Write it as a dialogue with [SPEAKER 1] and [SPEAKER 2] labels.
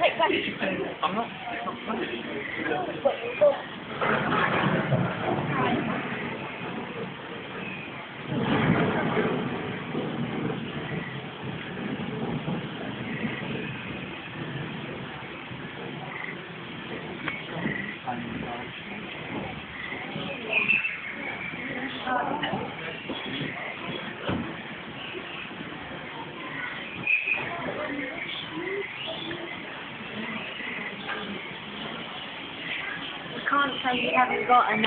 [SPEAKER 1] take
[SPEAKER 2] not. It's not
[SPEAKER 1] can't say you haven't got enough.